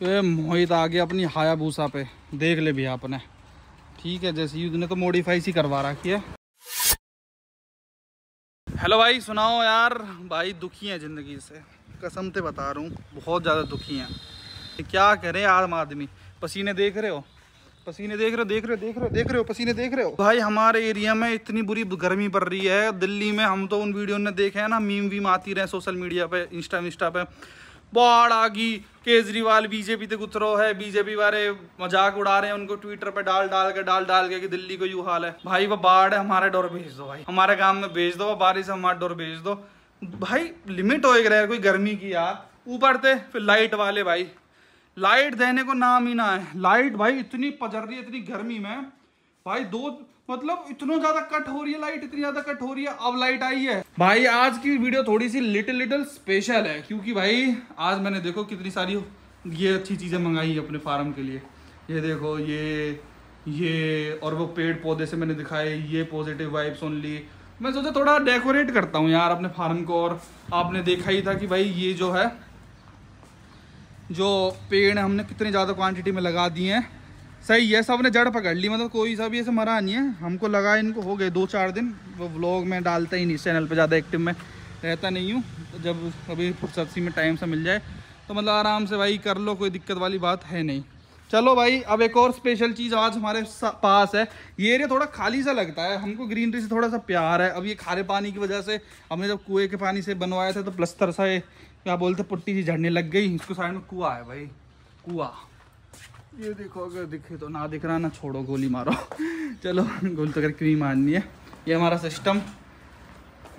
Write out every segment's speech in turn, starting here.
ये मोहित आ गया अपनी हाया भूसा पे। देख ले भैया अपने ठीक है, जैसे युद्ध ने तो मॉडिफाई सी करवा रखी है। हेलो भाई, सुनाओ यार। भाई दुखी हैं ज़िंदगी से। कसम से बता रहा हूँ, बहुत ज़्यादा दुखी हैं। क्या करें आम आदमी? पसीने देख रहे हो? पसीने देख रहे हो, देख रहे हो, देख रहे हो, देख रहे हो, पसीने देख रहे हो? भाई हमारे एरिया में इतनी बुरी गर्मी पड़ रही है। दिल्ली में हम तो उन वीडियो ने देखे हैं ना, मीम वीम आती रहे सोशल मीडिया पे, इंस्टा इंस्टा पे। बाढ़ आ गई। केजरीवाल बीजेपी तक उतरो है। बीजेपी वाले मज़ाक उड़ा रहे हैं, उनको ट्विटर पे डाल डाल के, डाल डाल के कि दिल्ली को यू हाल है। भाई वो बाढ़ है, हमारे डोर भेज दो भाई। हमारे गाँव में भेज दो बारिश हमारे डोर भेज दो। भाई लिमिट हो है कोई गर्मी की यार। ऊपर थे फिर लाइट वाले भाई। लाइट देने को नाम ही ना है। लाइट भाई, इतनी पजर रही है, इतनी गर्मी में। भाई, दो मतलब इतना ज़्यादा कट हो रही है लाइट इतनी ज़्यादा कट हो रही है, अब लाइट आई है। भाई, आज की वीडियो थोड़ी सी लिटिल लिटिल स्पेशल है, क्योंकि भाई, आज मैंने देखो कितनी सारी ये अच्छी चीज़ें मंगाई है अपने फार्म के लिए। ये देखो, ये ये, और वो पेड़ पौधे से मैंने दिखाए, ये पॉजिटिव वाइब्स ओनली मैं सोचा थोड़ा डेकोरेट करता हूँ यार अपने फार्म को, और आपने देखा ही था कि भाई, ये जो है, जो पेड़ हमने कितने ज़्यादा क्वांटिटी में लगा दिए हैं। सही है सबने जड़ पकड़ ली मतलब कोई सा भी ऐसे मरा नहीं है। हमको लगा इनको हो गए दो चार दिन, वो व्लॉग में डालता ही नहीं चैनल पे ज़्यादा एक्टिव में रहता नहीं हूँ। तो जब कभी फुर्सत में टाइम से मिल जाए तो मतलब आराम से भाई कर लो, कोई दिक्कत वाली बात है नहीं। चलो भाई, अब एक और स्पेशल चीज़ आज हमारे पास है। ये एरिया थोड़ा खाली सा लगता है, हमको ग्रीनरी से थोड़ा सा प्यार है। अब ये खारे पानी की वजह से हमने जब कुएँ के पानी से बनवाया था तो प्लस्तर सा क्या बोलते पुट्टी सी झड़ने लग गई। इसको साइड में कुआ है भाई, कुआ। ये देखो, अगर दिखे तो ना दिख रहा, ना छोड़ो, गोली मारो। चलो, गोली तो करके मारनी है। ये हमारा सिस्टम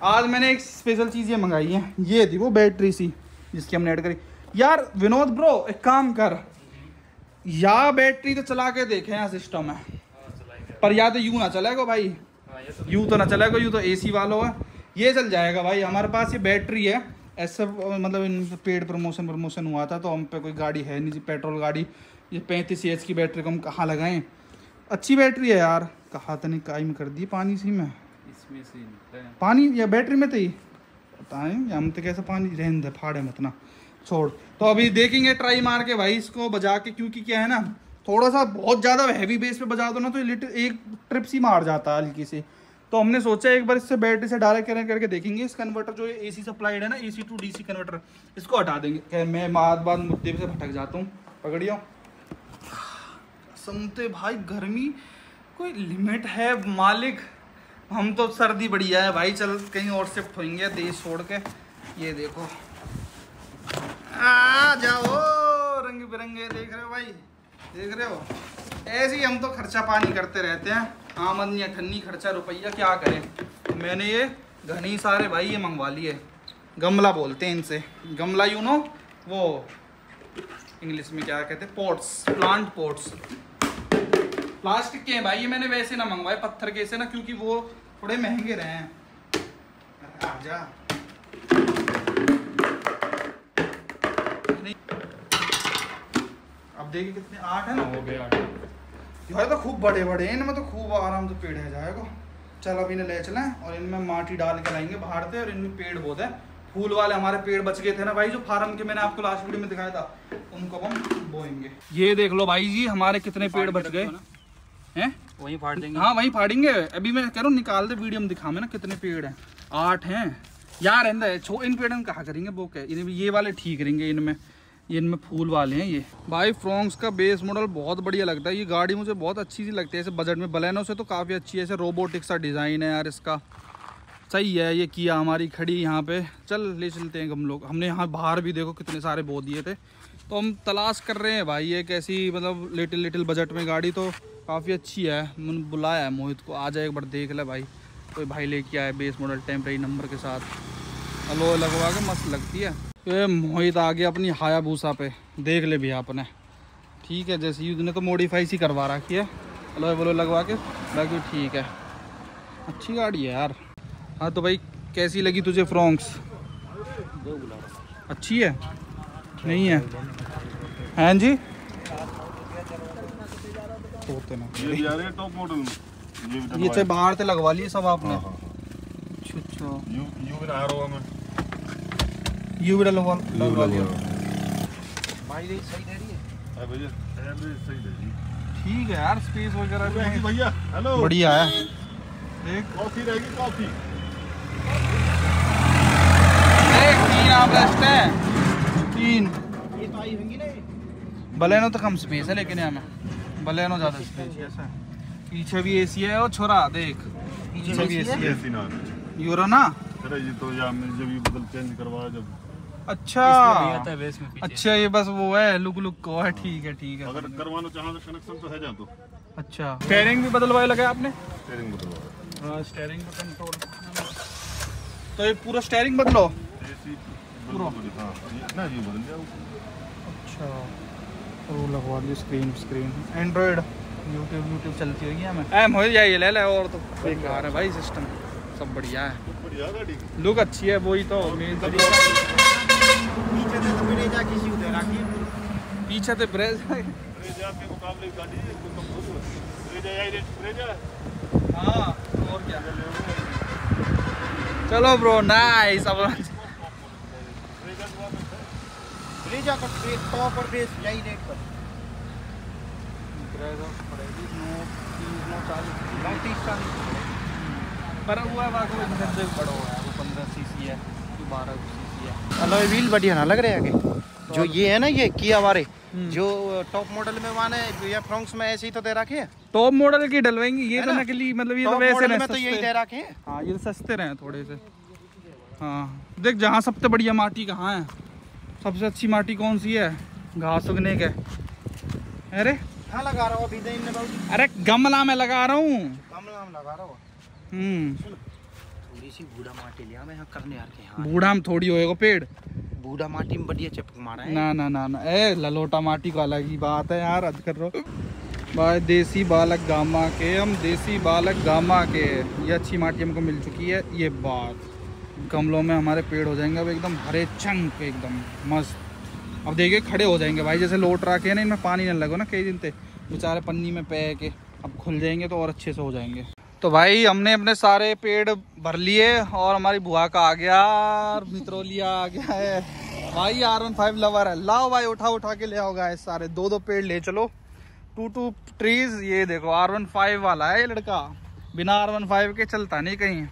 आज मैंने एक स्पेशल चीज़ ये मंगाई है। ये थी वो बैटरी सी, जिसकी हमने ऐड करी। यार, विनोद ब्रो एक काम कर। या बैटरी तो चला के देखे, यहाँ सिस्टम है। पर या तो यू ना चलेगा भाई। यू तो ना चलेगा यू तो एसी वालों है। ये चल जाएगा भाई। हमारे पास ये बैटरी है। ऐसा मतलब इन पेड प्रमोशन प्रमोशन हुआ था तो हम पे कोई गाड़ी है नहीं, पेट्रोल गाड़ी। ये पैंतीस एच की बैटरी को हम कहाँ लगाएँ? अच्छी बैटरी है यार। कहा तो नहीं कायम कर दी पानी सी में? इसमें से पानी या बैटरी में तो ही बताएँ हम तो कैसे पानी रहने दे फाड़े मत ना। छोड़। तो अभी देखेंगे ट्राई मार के भाई इसको बजा के क्योंकि क्या है ना थोड़ा सा बहुत ज़्यादा हैवी बेस पे बजा दो ना तो लिटर एक ट्रिप सी मार जाता है हल्की सी। तो हमने सोचा एक बार इससे बैटरी से डायरेक्ट कनेक्ट करके देखेंगे। इस कन्वर्टर जो ए सी सप्लाइड है ना A C to D C converter इसको हटा देंगे। मैं बाद बाद मुद्दे से भटक जाता हूँ। पकड़ियो। सुनते भाई गर्मी, कोई लिमिट है मालिक? हम तो सर्दी बढ़िया है भाई, चल कहीं और शिफ्ट होंगे देश छोड़ के। ये देखो। आ, जाओ रंग बिरंगे देख रहे हो भाई, देख रहे हो? ऐसे ही हम तो खर्चा पानी करते रहते हैं। आमदनी अठन्नी खर्चा, रुपया, क्या करें? मैंने ये घनी सारे भाई ये मंगवा लिए। गमला बोलते हैं इनसे। गमला यू नो वो इंग्लिश में क्या कहते हैं? पोर्ट्स प्लांट पोर्ट्स प्लास्टिक के हैं भाई ये मैंने वैसे ना मंगवाए पत्थर के से ना क्योंकि वो थोड़े महँगे रहे हैं। आजा अब देखिए कितने आठ है ना। हो गए आठ। यार तो खूब बड़े बड़े हैं इनमें तो खूब आराम से पेड़ है जाएगा चल अब इन्हें ले चलें और इनमें माटी डाल के लाएँगे बाहर से और इनमें पेड़ बहुत है। फूल वाले हमारे पेड़ बच गए थे ना भाई जो फार्म के मैंने आपको लास्ट वीडियो में दिखाया था उनको हम बोएँगे। ये देख लो भाई जी हमारे कितने पेड़ बच गए। हैं? वहीं फाड़ देंगे। हाँ वहीं फाड़ेंगे। अभी मैं कह रहा हूँ निकाल दे वीडियो में दिखा मैं ना कितने पेड़ हैं। आठ हैं। यार है छो इन पेड़ में कहा करेंगे वो क्या? ये वाले ठीक रहेंगे इनमें। ये इनमें फूल वाले हैं ये। भाई फ्रॉन्क्स का बेस मॉडल बहुत बढ़िया लगता है। ये गाड़ी मुझे बहुत अच्छी सी लगती है। ऐसे बजट में बलैनो से तो काफ़ी अच्छी है। ऐसे रोबोटिक सा डिज़ाइन है यार इसका। सही है ये किया हमारी खड़ी यहाँ पे। चल ले चलते हैं हम लोग। हमने यहाँ बाहर भी देखो कितने सारे बो दिए थे। तो हम तलाश कर रहे हैं भाई, एक ऐसी मतलब लिटिल लिटिल बजट में गाड़ी तो काफ़ी अच्छी है। मैंने बुलाया है मोहित को, आ जाए एक बार देख ले भाई। कोई भाई लेके आए बेस मॉडल टेम्परेरी नंबर के साथ। अलो, लगवा के मस्त लगती है। ये मोहित आ गया अपनी हाया भूसा पे। देख ले भैया अपने। ठीक है, जैसे यूज़ ने तो मॉडिफाई सी करवा रखी है। अलो, बोलो लगवा के। बाकी ठीक है। अच्छी गाड़ी है यार। हाँ तो भाई, कैसी लगी तुझे फ्रॉन्क्स अच्छी है? नहीं है। हैं जी? होते ये रहे टॉप मॉडल में। ये बाहर से लगवा लिए सब आपने। हाँ, हाँ। अच्छा। यू यू भी आ रहा मैं। यू भी लगवा लगवा लिया। भाई सही दे रही है? भैया एवरेज सही दे दी ठीक है यार स्पेस वगैरह भी भैया। हेलो बढ़िया है। देख कॉफ़ी रहेगी कॉफ़ी। देख तीन आमरेस्ट है। तीन ये तो आई होंगी ना बलेनो तो कम स्पेस है लेकिन यहाँ में बलेनो ज़्यादा स्पेस है। पीछे भी एसी है और छोरा देख। पीछे भी एसी है? यूरो ना। ये तो जब ये बदल चेंज करवाया जब। अच्छा। अच्छा ये बस वो है लुक लुक को है ठीक है ठीक है। अगर करवाना चाहो तो कनेक्शन तो है जा तो। अच्छा। स्टेयरिंग भी बदलवाया लगा आपने? स्टीयरिंग बदलवा हाँ स्टेयरिंग का कंट्रोल तो ये पूरा स्टेयरिंग बदलो। एसी बदल हाँ ना ये बदल जाओ अच्छा। वो लगवा दी screen screen Android YouTube YouTube चलती होगी हमें एम हो जाइए ले ले और तो। बेकार है। भाई सिस्टम सब बढ़िया है। लुक अच्छी है वही तो मेन तो पीछे से तो फिर जा किसी उधर रखी पीछे तो ब्रेज रेजा के मुकाबले गाड़ी है हो हाँ और क्या। चलो ब्रो नाइस अब रेजा को वापस है टॉप और बेस यही रेट पर। पैंतीस हुआ है बाकी इधर बड़ा हुआ है वो पंद्रह सीसी है बारह है। अलॉय व्हील बढ़िया ना लग रहे हैं आगे। जो ये है ना ये किया वाले हम्म। जो टॉप मॉडल में माने या फ्रंक्स में ऐसे ही तो दे रखे हैं। टॉप मॉडल की डलवाएँगे ये तो नकली मतलब ये तो वैसे में तो यही दे रखे हैं। हाँ ये तो सस्ते रहे थोड़े से। हाँ देख जहाँ सबसे बढ़िया माटी कहाँ है? सबसे अच्छी माटी कौन सी है? घास उगने के। अरे। हाँ लगा रहा हूँ में अरे गमला में लगा रहा हूँ। कम नाम लगा रहा हूँ? हम्म। थोड़ी सी बूढ़ा माटी लिया मैं करने यार के यहाँ। बूढ़ा में थोड़ी होएगा पेड़। बूढ़ा माटी में बढ़िया चिपक मारा है। ना ना ना ना। ए ललोटा माटी को अलग ही बात है यार हद कर रो भाई देसी बालक गामा के हम देसी बालक गामा के। ये अच्छी माटी हमको मिल चुकी है ये बात। गमलों में हमारे पेड़ हो जाएँगे, अब एकदम हरे चंक एकदम मस्त। अब देखिए, खड़े हो जाएँगे भाई, जैसे लोट रखे हैं ना, इनमें पानी न लगो ना, कई दिन से बेचारे पन्नी में पे के, अब खुल जाएँगे तो और अच्छे से हो जाएँगे। तो भाई, हमने अपने सारे पेड़ भर लिए और हमारी बुआ का आ गया मित्रोलिया आ गया है। भाई आर वन फाइव लवर है। लाओ भाई, उठा उठा के ले आओ सारे। दो दो पेड़ ले चलो। टू टू ट्रीज ये देखो आर वन फाइव वाला है ये लड़का। बिना आर वन फाइव के चलता नहीं कहीं।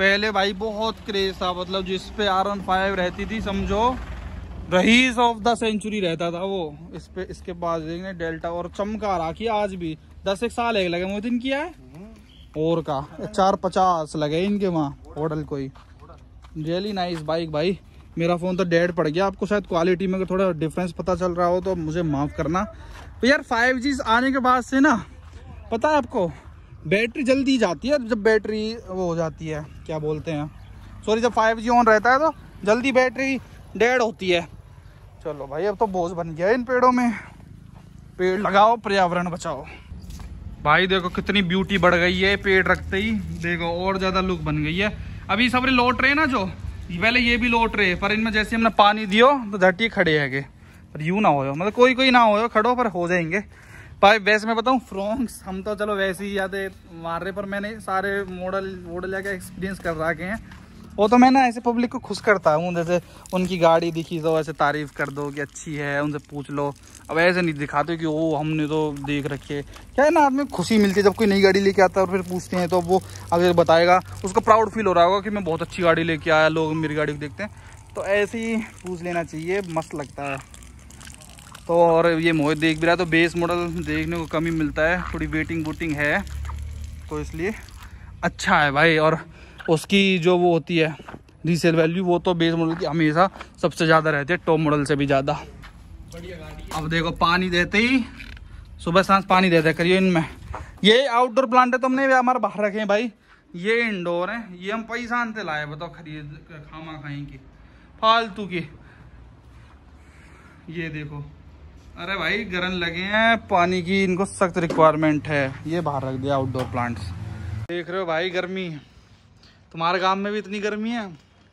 पहले भाई बहुत क्रेज था मतलब जिस पे आर वन फाइव रहती थी, समझो। रहीस ऑफ़ द सेंचुरी रहता था वो। इस पे, इसके बाद देखने डेल्टा और चमका राखी आज भी। दस एक साल एक लगे, मोहतिन किया है? और का। चार पचास लगे इनके वहाँ मॉडल कोई। रियली नाइस बाइक भाई। मेरा फ़ोन तो डेड पड़ गया। आपको शायद क्वालिटी में अगर थोड़ा डिफरेंस पता चल रहा हो तो मुझे माफ़ करना। यार फाइव आने के बाद से ना, पता है आपको? बैटरी जल्दी जाती है, जब बैटरी वो हो जाती है, क्या बोलते हैं? सॉरी जब फाइव जी ऑन रहता है तो जल्दी बैटरी डेड होती है। चलो भाई, अब तो बोझ बन गया इन पेड़ों में। पेड़ लगाओ, पर्यावरण बचाओ। भाई, देखो कितनी ब्यूटी बढ़ गई है, पेड़ रखते ही। देखो, और ज़्यादा लुक बन गई है। अभी सब लौट रहे ना जो? पहले ये भी लौट रहे, पर इनमें जैसे हमने पानी दियो तो झटी खड़े हैगे पर यूँ ना हो मतलब कोई कोई ना हो खड़ो पर हो जाएँगे। भाई, वैसे मैं बताऊँ फ्रॉन्क्स हम तो चलो वैसे ही यादें मार रहे पर मैंने सारे मॉडल वॉडल का एक्सपीरियंस कर रखे हैं। वो तो मैं ना ऐसे पब्लिक को खुश करता हूँ, जैसे उनकी गाड़ी दिखी तो ऐसे तारीफ़ कर दो कि अच्छी है, उनसे पूछ लो। अब ऐसे नहीं दिखाते कि ओ हमने तो देख रखी है। क्या है ना आदमी खुशी मिलती है जब कोई नई गाड़ी लेके आता है और फिर पूछते हैं तो वो अगर बताएगा, उसको प्राउड फील हो रहा होगा कि मैं बहुत अच्छी गाड़ी लेके आया, लोग मेरी गाड़ी को देखते हैं। तो ऐसे ही पूछ लेना चाहिए, मस्त लगता है। तो और ये मोहित देख भी रहा है तो बेस मॉडल देखने को कम ही मिलता है, थोड़ी वेटिंग वोटिंग है तो इसलिए अच्छा है भाई, और उसकी जो वो होती है रीसेल वैल्यू वो तो बेस मॉडल की हमेशा सबसे ज़्यादा रहती है टॉप मॉडल से भी ज़्यादा। अब देखो, पानी देते ही, सुबह साँझ पानी देते करिए इनमें। ये आउटडोर प्लांट है तुमने भी हमारे बाहर रखे हैं भाई। ये इंडोर है, ये हम पैसा से लाए, बताओ खरीद, खामा की फालतू की। ये देखो अरे भाई गरन लगे हैं। पानी की इनको सख्त रिक्वायरमेंट है। ये बाहर रख दिया आउटडोर प्लांट्स देख रहे हो भाई गर्मी। तुम्हारे गाँव में भी इतनी गर्मी है?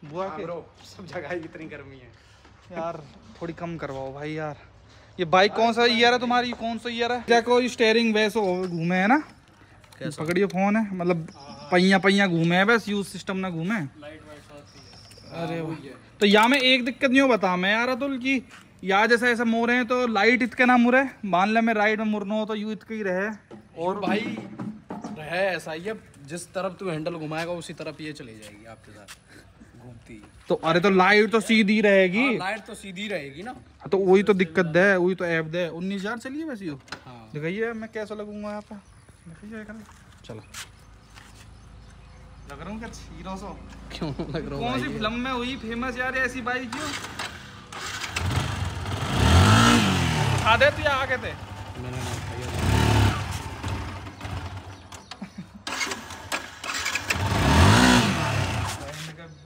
बुआ के सब जगह ही इतनी गर्मी है। यार थोड़ी कम करवाओ भाई यार। ये बाइक कौन सा ईयर है तुम्हारी? कौन सा ईयर है? क्या कोई स्टेयरिंग वैसे घूमे है ना? पकड़िए फ़ोन है। मतलब पहिया पहिया घूमे है बस यूज़ सिस्टम ना घूमे। अरे। तो यहाँ में एक दिक्कत नहीं हो बता मैं यार अतुल की। या जैसे ऐसा मोड़ हैं तो लाइट इतके ना मुरे मान ले मैं राइट में मुड़ना हो तो यू इतके ही रहे। और भाई है ऐसा ही है। जिस तरफ़ तू हैंडल घुमाएगा उसी तरफ़ ये चली जाएगी आपके साथ। घूमती। तो अरे तो लाइट तो सीधी रहेगी। हाँ, लाइट तो सीधी रहेगी ना। तो वही तो दिक्कत है वही तो ऐप दे उन्नीस हज़ार चलिए वैसे यो हाँ। दिखाइए मैं कैसा लगूँगा यहाँ पे। चलो। लग रहा हूँ क्या हीरो सो? क्यों लग रहा हूँ कौन सी फ़िल्म में हुई फ़ेमस यार ऐसी बाइक क्यों? उठा दे तू या आगे थे मैंने ना उठाई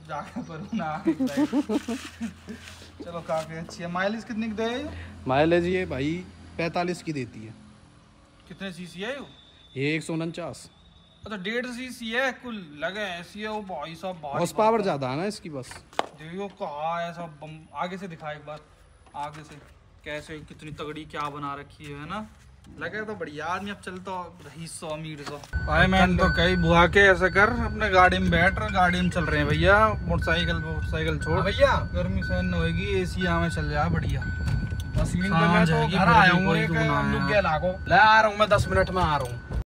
जाके पर ना आगे side। चलो काफ़ी अच्छी है माइलेज कितनी की दे? माइलेज ये भाई पैंतालीस की देती है। कितने सीसी है ये? एक सौ उनचास। अच्छा डेढ़ सीसी है कुल लगे ऐसी है वो भाई साहब हॉर्स पावर ज़्यादा है ना इसकी बस। देखो कहा ऐसा आगे से दिखा एक बार आगे से। कैसे कितनी तगड़ी क्या बना रखी है ना? लगे तो बढ़िया आदमी अब चलता रही सौ अमीर सौ भाई मैं तो कई बुआ के ऐसे कर अपने गाड़ी में बैठ गाड़ी में चल रहे हैं भैया। मोटरसाइकिल मोटरसाइकिल छोड़। भैया। गर्मी सहन होगी सी यहाँ चल जा बढ़िया। मशीन पे मैं तो घर आया हूँ, ले आ रहा हूँ मैं दस मिनट में आ रहा हूँ।